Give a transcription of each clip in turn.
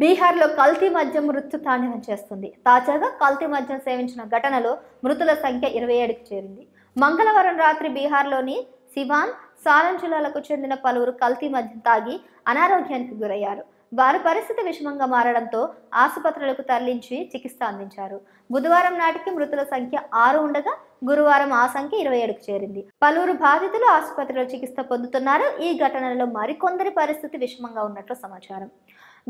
బీహార్లో కల్తీ మద్యం మృత్యు తాండవం చేస్తుంది. తాజాగా కల్తీ మద్యం సేవించిన ఘటనలో మృతుల సంఖ్య ఇరవై ఏడుకు చేరింది. మంగళవారం రాత్రి బీహార్లోని సివాన్ సాలం జిల్లాలకు చెందిన పలువురు కల్తీ మద్యం తాగి అనారోగ్యానికి గురయ్యారు. వారి పరిస్థితి విషమంగా మారడంతో ఆసుపత్రులకు తరలించి చికిత్స అందించారు. బుధవారం నాటికి మృతుల సంఖ్య ఆరు ఉండగా గురువారం ఆ సంఖ్య ఇరవై ఏడుకు చేరింది. పలువురు బాధితులు ఆసుపత్రిలో చికిత్స పొందుతున్నారు. ఈ ఘటనలో మరికొందరి పరిస్థితి విషమంగా ఉన్నట్లు సమాచారం.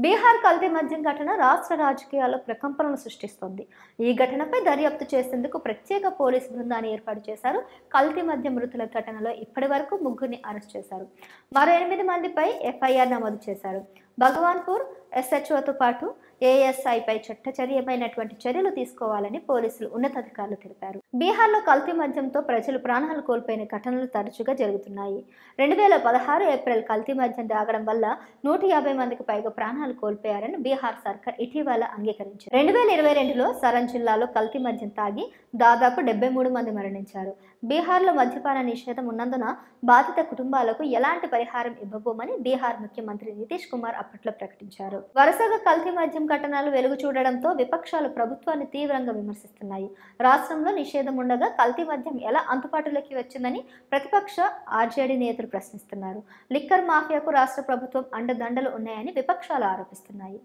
బీహార్ కల్తీ మద్యం ఘటన రాష్ట్ర రాజకీయాల్లో ప్రకంపనలు సృష్టిస్తోంది. ఈ ఘటనపై దర్యాప్తు చేసేందుకు ప్రత్యేక పోలీసు బృందాన్ని ఏర్పాటు చేశారు. కల్తీ మద్యం మృతుల ఘటనలో ఇప్పటి వరకు ముగ్గురిని అరెస్ట్ చేశారు. మరో ఎనిమిది మందిపై ఎఫ్ఐఆర్ నమోదు చేశారు. భగవాన్పూర్ ఎస్హెచ్ఓతో పాటు ఏఎస్ఐపై చట్టచర్యమైనటువంటి చర్యలు తీసుకోవాలని పోలీసులు ఉన్నతాధికారులు తెలిపారు. బీహార్లో కల్తీ మద్యంతో ప్రజలు ప్రాణాలు కోల్పోయిన ఘటనలు తరచుగా జరుగుతున్నాయి. రెండు వేల పదహారు ఏప్రిల్ కల్తీ మద్యం తాగడం వల్ల నూట యాభై మందికి పైగా ప్రాణాలు కోల్పోయారని బీహార్ సర్కార్ ఇటీవల అంగీకరించారు రెండు వేల ఇరవై రెండులో సరన్ జిల్లాలో కల్తీ మద్యం తాగి దాదాపు డెబ్బై మూడు మంది మరణించారు. బీహార్లో మద్యపాన నిషేధం ఉన్నందున బాధిత కుటుంబాలకు ఎలాంటి పరిహారం ఇవ్వబోమని బీహార్ ముఖ్యమంత్రి నితీష్ కుమార్ అప్పట్లో ప్రకటించారు. వరుసగా కల్తీ మద్యం ఘటనలు వెలుగు చూడడంతో విపక్షాలు ప్రభుత్వాన్ని తీవ్రంగా విమర్శిస్తున్నాయి. రాష్ట్రంలో నిషేధం ఉండగా కల్తీ మద్యం ఎలా అందుబాటులోకి వచ్చిందని ప్రతిపక్ష ఆర్జేడీ నేతలు ప్రశ్నిస్తున్నారు. లిక్కర్ మాఫియాకు రాష్ట్ర ప్రభుత్వం అండదండలు ఉన్నాయని విపక్షాలు ఆరోపిస్తున్నాయి.